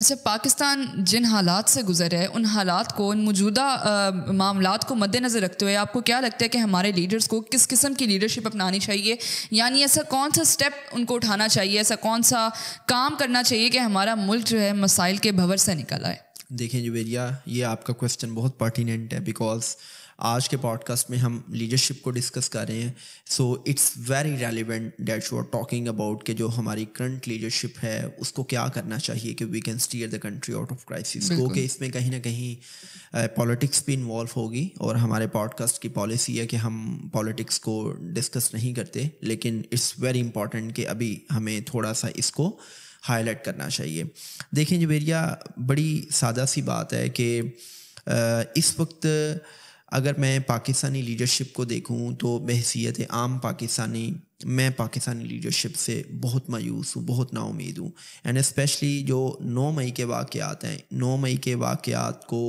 अच्छा पाकिस्तान जिन हालात से गुजर है, उन हालात को, उन मौजूदा मामला को मद्देनज़र रखते हुए आपको क्या लगता है कि हमारे लीडर्स को किस किस्म की लीडरशिप अपनानी चाहिए? यानी ऐसा कौन सा स्टेप उनको उठाना चाहिए? ऐसा कौन सा काम करना चाहिए कि हमारा मुल्क जो है मसाइल के भंवर से निकल आए? देखें जुबेरिया, ये आपका क्वेश्चन बहुत पर्टिनेंट है बिकॉज़ आज के पॉडकास्ट में हम लीडरशिप को डिस्कस कर रहे हैं। So it's very relevant that you are talking about कि जो हमारी करंट लीडरशिप है उसको क्या करना चाहिए कि we can steer the country out of crisis को कि इसमें कहीं ना कहीं पॉलिटिक्स भी इन्वॉल्व होगी और हमारे पॉडकास्ट की पॉलिसी है कि हम पॉलिटिक्स को डिस्कस नहीं करते लेकिन इट्स वेरी इंपॉर्टेंट कि अभी हमें थोड़ा सा इसको हाईलाइट करना चाहिए। देखें जवेरिया बड़ी सादा सी बात है कि इस वक्त अगर मैं पाकिस्तानी लीडरशिप को देखूँ तो बहसीत आम पाकिस्तानी मैं पाकिस्तानी लीडरशिप से बहुत मायूस हूँ बहुत नाउमीद हूँ। एंड स्पेशली जो 9 मई के वाक़ात हैं 9 मई के वाक़ात को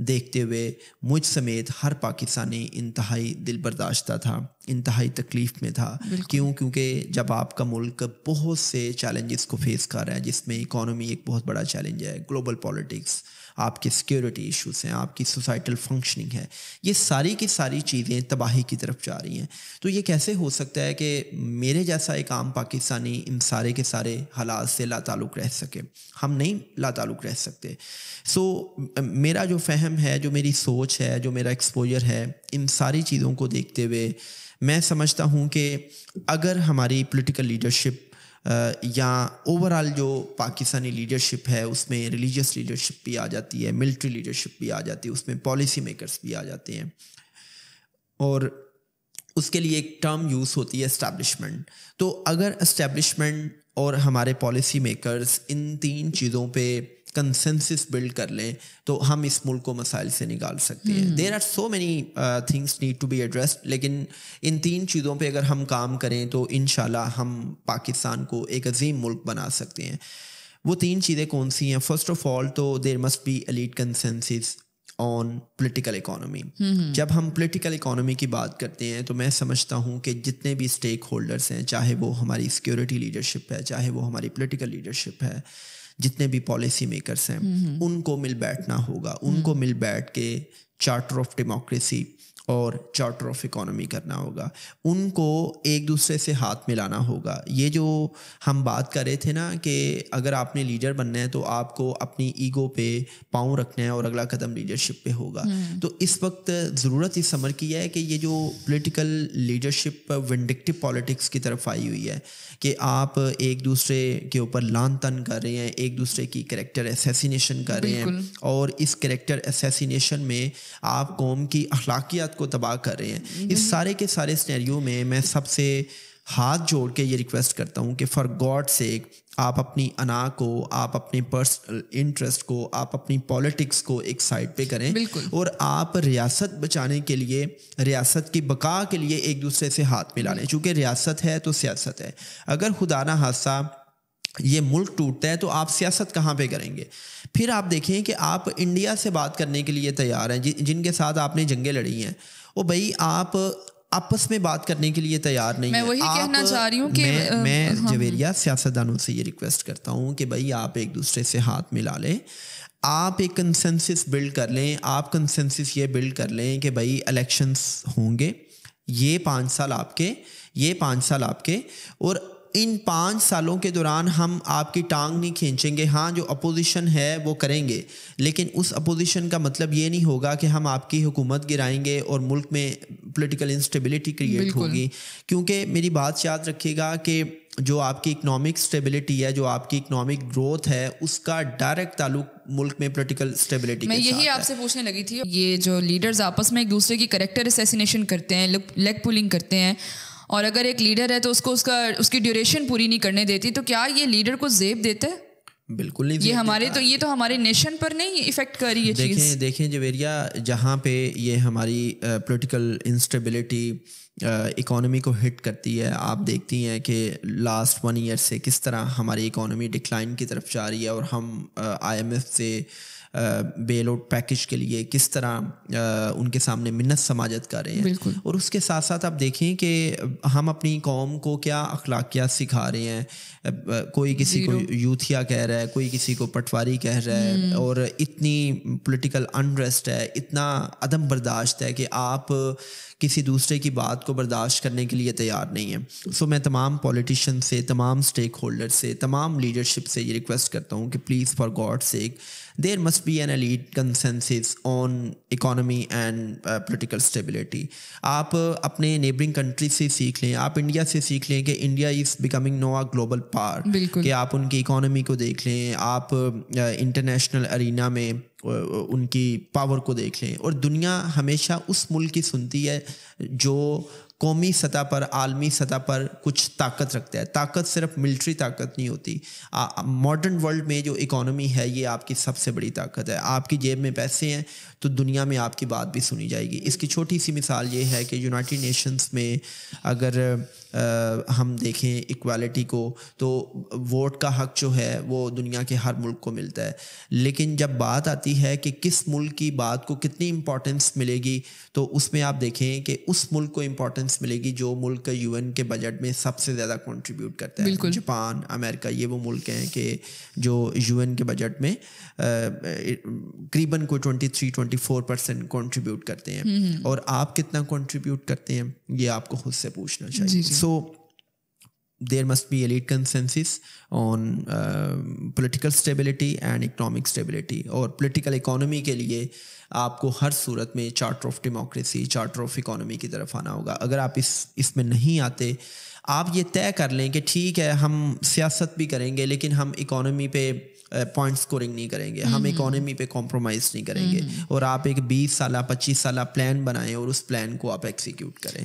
देखते हुए मुझ समेत हर पाकिस्तानी इंतहाई दिल बर्दाश्ता था इंतहाई तकलीफ़ में था। क्यों? क्योंकि जब आपका मुल्क बहुत से चैलेंजेस को फेस कर रहा है जिसमें इकॉनमी एक बहुत बड़ा चैलेंज है ग्लोबल पॉलिटिक्स आपके सिक्योरिटी इश्यूज़ हैं, आपकी सोसाइटल फंक्शनिंग है, ये सारी की सारी चीज़ें तबाही की तरफ़ जा रही हैं। तो ये कैसे हो सकता है कि मेरे जैसा एक आम पाकिस्तानी इन सारे के सारे हालात से ला ताल्लुक़ रह सके? हम नहीं ला ताल्लुक़ रह सकते। सो मेरा जो फहम है, जो मेरी सोच है, जो मेरा एक्सपोजर है, इन सारी चीज़ों को देखते हुए मैं समझता हूँ कि अगर हमारी पॉलिटिकल लीडरशिप या ओवरऑल जो पाकिस्तानी लीडरशिप है, उसमें रिलीजियस लीडरशिप भी आ जाती है मिलिट्री लीडरशिप भी आ जाती है, उसमें पॉलिसी मेकर्स भी आ जाते हैं। और उसके लिए एक टर्म यूज़ होती है इस्टेब्लिशमेंट तो अगर इस्टेब्लिशमेंट और हमारे पॉलिसी मेकर्स इन तीन चीज़ों पे कंसेंसिस बिल्ड कर लें तो हम इस मुल्क को मसाइल से निकाल सकते हैं। There are so many things need to be addressed लेकिन इन तीन चीज़ों पे अगर हम काम करें तो इन हम पाकिस्तान को एक अजीम मुल्क बना सकते हैं। वो तीन चीज़ें कौन सी हैं? फ़र्स्ट ऑफ़ ऑल तो there must be elite consensus on political economy जब हम पोलिटिकल इकोनॉमी की बात करते हैं तो मैं समझता हूँ कि जितने भी स्टेक होल्डर्स हैं चाहे वो हमारी सिक्योरिटी लीडरशिप है चाहे वो हमारी पोलिटिकल लीडरशिप है जितने भी पॉलिसी मेकर्स हैं उनको मिल बैठना होगा। उनको मिल बैठ के चार्टर ऑफ़ डेमोक्रेसी और चार्टर ऑफ़ इकोनॉमी करना होगा। उनको एक दूसरे से हाथ मिलाना होगा। ये जो हम बात कर रहे थे ना कि अगर आपने लीडर बनना है तो आपको अपनी ईगो पे पाँव रखना है और अगला कदम लीडरशिप पे होगा। हम्म। तो इस वक्त ज़रूरत इस समर की है कि ये जो पॉलिटिकल लीडरशिप विंडिक्टिव पॉलिटिक्स की तरफ़ आई हुई है कि आप एक दूसरे के ऊपर लान तन कर रहे हैं एक दूसरे की करेक्टर एसेसिनेशन कर रहे हैं। और इस करेक्टर एसेसिनेशन में आप कौम की अखलाकियात को तबाह कर रहे हैं। इस सारे के सारे स्नैरियो में मैं सबसे हाथ जोड़ के ये रिक्वेस्ट करता हूँ कि फॉर गॉड से आप अपनी अना को आप अपने पर्सनल इंटरेस्ट को आप अपनी पॉलिटिक्स को एक साइड पे करें और आप रियासत बचाने के लिए रियासत की बका के लिए एक दूसरे से हाथ मिला लें चूँकि रियासत है तो सियासत है। अगर खुदा ना हादसा ये मुल्क टूटता है तो आप सियासत कहाँ पे करेंगे? फिर आप देखें कि आप इंडिया से बात करने के लिए तैयार हैं जि, जिनके साथ आपने जंगें लड़ी हैं। वो भाई आप आपस में बात करने के लिए तैयार नहीं मैं वही कहना चाह रही हूँ कि मैं, मैं हाँ, जवेरिया सियासतदानों से ये रिक्वेस्ट करता हूँ कि भाई आप एक दूसरे से हाथ मिला लें। आप एक कंसेंसिस बिल्ड कर लें आप कंसेंसिस ये बिल्ड कर लें कि भाई इलेक्शंस होंगे। ये पाँच साल आपके ये पाँच साल आपके और इन पाँच सालों के दौरान हम आपकी टांग नहीं खींचेंगे। हाँ जो अपोजिशन है वो करेंगे। लेकिन उस अपोजिशन का मतलब ये नहीं होगा कि हम आपकी हुकूमत गिराएँगे और मुल्क में पॉलिटिकल इंस्टेबिलिटी क्रिएट होगी। क्योंकि मेरी बात याद रखिएगा कि जो आपकी इकनॉमिक स्टेबिलिटी है जो आपकी इकनॉमिक ग्रोथ है उसका डायरेक्ट ताल्लुक मुल्क में पोलिटिकल स्टेबिलिटी मैं यही आपसे पूछने लगी थी ये जो लीडर्स आपस में एक दूसरे की करेक्टर असैसिनेशन करते हैं लेग पुलिंग करते हैं और अगर एक लीडर है तो उसको उसका उसकी ड्यूरेशन पूरी नहीं करने देती तो क्या ये लीडर को जेब देते है बिल्कुल नहीं ये हमारे तो ये तो हमारे नेशन पर नहीं इफ़ेक्ट कर रही है देखें चीज़। देखें जवेरिया जहाँ पे ये हमारी पॉलिटिकल इंस्टेबिलिटी इकोनॉमी को हिट करती है आप देखती हैं कि लास्ट वन ईयर से किस तरह हमारी इकोनॉमी डिक्लाइन की तरफ़ जा रही है और हम आईएमएफ से बेल आउट पैकेज के लिए किस तरह उनके सामने मिन्नत समाजत कर रहे हैं। और उसके साथ साथ आप देखें कि हम अपनी कौम को क्या अखलाकियात सिखा रहे हैं। कोई किसी को यूथिया कह रहा है कोई किसी को पटवारी कह रहा है हम्म। और इतनी पोलिटिकल अनरेस्ट है इतना अदम बर्दाश्त है कि आप किसी दूसरे की बात को बर्दाश्त करने के लिए तैयार नहीं है। सो मैं तमाम पॉलिटिशन से तमाम स्टेक होल्डर से तमाम लीडरशिप से ये रिक्वेस्ट करता हूँ कि please for God sake there must be an elite consensus on economy and political stability आप अपने नेबरिंग कंट्री से सीख लें आप इंडिया से सीख लें कि India is becoming no a global part कि आप उनकी इकोनॉमी को देख लें आप इंटरनेशनल uh, अरीना में उनकी पावर को देख लें। और दुनिया हमेशा उस मुल्क की सुनती है जो कौमी सतह पर, आलमी सतह पर कुछ ताकत रखता है। ताकत सिर्फ़ मिलिट्री ताकत नहीं होती। मॉडर्न वर्ल्ड में जो इकोनॉमी है, ये आपकी सबसे बड़ी ताकत है। आपकी जेब में पैसे हैं तो दुनिया में आपकी बात भी सुनी जाएगी। इसकी छोटी सी मिसाल ये है कि यूनाइटेड नेशंस में अगर आ, हम देखें इक्वालिटी को तो वोट का हक जो है वो दुनिया के हर मुल्क को मिलता है। लेकिन जब बात आती है कि किस मुल्क की बात को कितनी इम्पोर्टेंस मिलेगी तो उसमें आप देखें कि उस मुल्क को इम्पोर्टेंस मिलेगी जो मुल्क यूएन के बजट में सबसे ज़्यादा कंट्रीब्यूट करता है। जापान अमेरिका ये वो मुल्क हैं कि जो यूएन के बजट में करीबन कोई twenty three twenty four percent contribute करते हैं। हम्म, हम्म। और आप कितना कॉन्ट्रीब्यूट करते हैं ये आपको खुद से पूछना चाहिए। सो there must be elite consensus on uh, political stability and economic stability और political economy के लिए आपको हर सूरत में charter of democracy charter of economy की तरफ़ आना होगा। अगर आप इस इसमें नहीं आते आप ये तय कर लें कि ठीक है हम सियासत भी करेंगे लेकिन हम इकोनॉमी पे पॉइंट स्कोरिंग नहीं करेंगे। हम इकोनॉमी पे कॉम्प्रोमाइज़ नहीं करेंगे। और आप एक बीस साल पच्चीस साल प्लान बनाएँ और उस प्लान को आप एक्सिक्यूट करें।